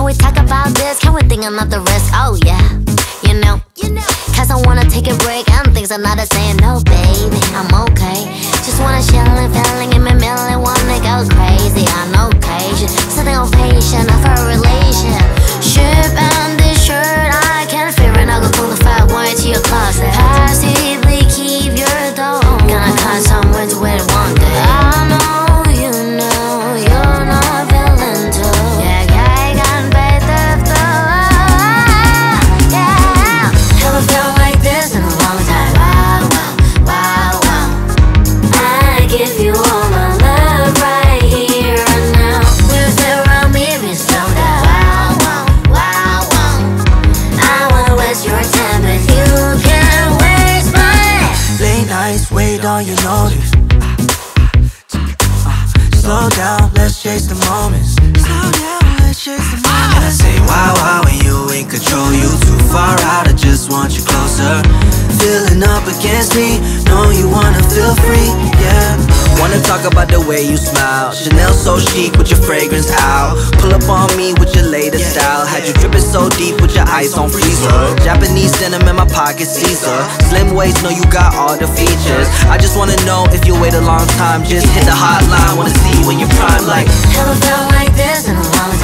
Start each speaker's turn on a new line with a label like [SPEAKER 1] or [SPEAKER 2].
[SPEAKER 1] Can we talk about this? Can we think about the risk? Oh yeah, you know, you know. Cause I wanna take a break and things are not the same, no baby on you
[SPEAKER 2] notice. Slow down, let's chase the moments. Slow down, let's chase the moments. And I say, wow, wow, when you in control, you too far out. I just want you closer. Feeling up against me, know you wanna feel free, yeah. Wanna talk about the way you smile. Chanel so chic with your fragrance out. Pull up on me with your latest style. Had you dripping so deep with your ice on freezer. Japanese denim in my pocket, Caesar. Slim waist, know you got all the features. I just wanna know if you wait a long time. Just hit the hotline, wanna see when you're prime like.
[SPEAKER 1] Haven't felt like this in a long time.